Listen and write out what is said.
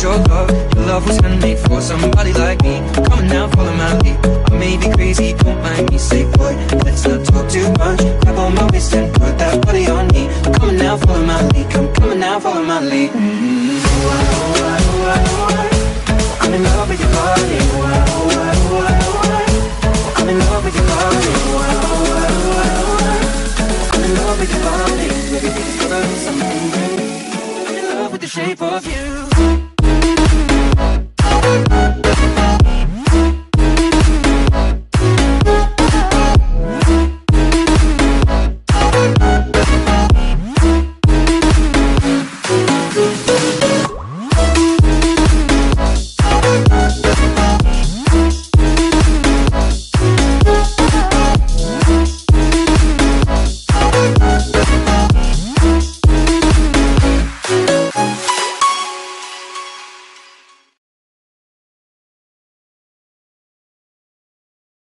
Your love, your love was handmade for somebody like me. Come on now, follow my lead. I may be crazy, don't mind me. Say, boy, let's not talk too much. Grab on my waist and put that body on me. Come on now, follow my lead. Come, come on now, follow my lead. Mm-hmm. Ooh, ah, ooh, ah, ooh, ah. I'm in love with your body. I'm in love with your body. I'm in love with your body. Baby, it's gonna something. I'm in love with the shape of you.